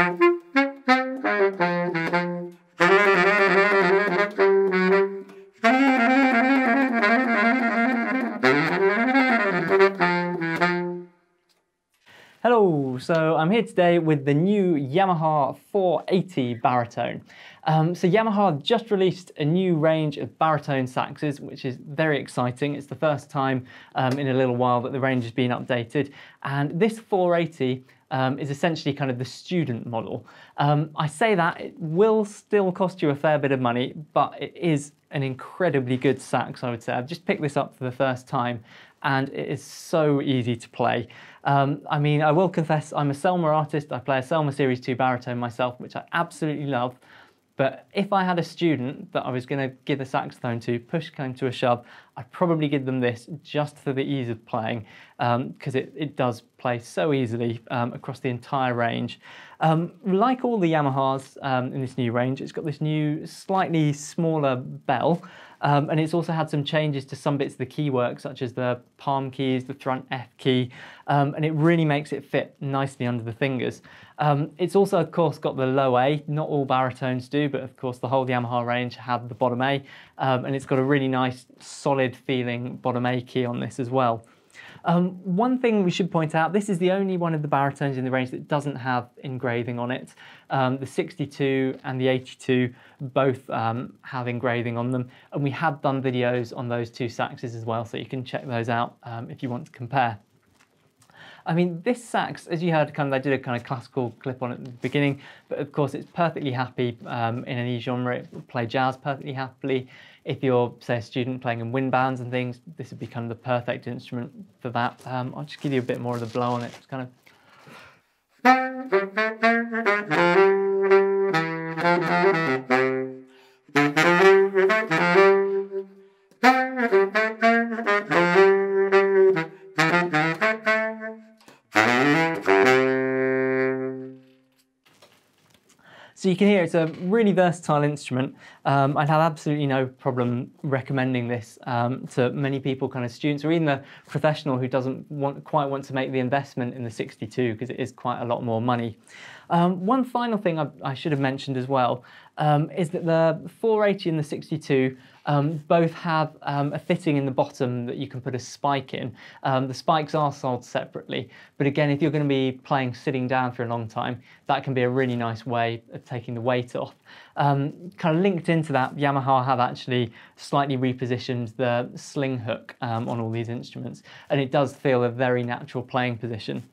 Hello, so I'm here today with the new Yamaha 480 baritone. Um, so Yamaha just released a new range of baritone saxes, which is very exciting. It's the first time um, in a little while that the range has been updated. And this 480 um, is essentially kind of the student model. Um, I say that it will still cost you a fair bit of money, but it is an incredibly good sax, I would say. I've just picked this up for the first time and it is so easy to play. Um, I mean, I will confess I'm a Selmer artist. I play a Selmer Series 2 baritone myself, which I absolutely love. But if I had a student that I was going to give a saxophone to, push came to a shove, I'd probably give them this just for the ease of playing, because um, it, it does play so easily um, across the entire range. Um, like all the Yamahas um, in this new range, it's got this new slightly smaller bell, um, and it's also had some changes to some bits of the keywork, such as the palm keys, the front F key, um, and it really makes it fit nicely under the fingers. It's also, of course, got the low A. Not all baritones do, but of course the whole Yamaha range had the bottom A, and it's got a really nice, solid feeling bottom A key on this as well. Um, one thing we should point out, this is the only one of the baritones in the range that doesn't have engraving on it. Um, the 62 and the 82 both um, have engraving on them, and we have done videos on those two saxes as well, so you can check those out um, if you want to compare. I mean, this sax, as you heard, kind of I did a kind of classical clip on at the beginning, but of course it's perfectly happy um, in any genre. It play jazz perfectly happily. If you're, say, a student playing in wind bands and things, this would be kind of the perfect instrument for that. Um, I'll just give you a bit more of the blow on it. It's kind of So you can hear it's a really versatile instrument. Um, I'd have absolutely no problem recommending this um, to many people, kind of students, or even a professional who doesn't want, quite want to make the investment in the 62 because it is quite a lot more money. Um, one final thing I, I, should have mentioned as well um, is that the 480 and the 62 um, both have um, a fitting in the bottom that you can put a spike in. Um, the spikes are sold separately, but again, if you're going to be playing sitting down for a long time, that can be a really nice way of taking the weight off. Um, kind of linked into that, Yamaha have actually slightly repositioned the sling hook um, on all these instruments, and it does feel a very natural playing position.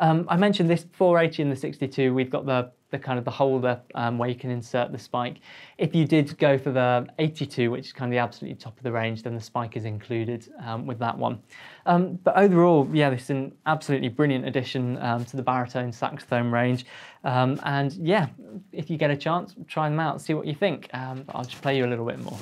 Um, I mentioned this 480 and the 62, we've got the, the kind of the holder um, where you can insert the spike. If you did go for the 82, which is kind of the absolutely top of the range, then the spike is included um, with that one. Um, but overall, yeah, this is an absolutely brilliant addition um, to the baritone saxophone range. Um, and yeah, if you get a chance, try them out, see what you think. I'll just play you a little bit more.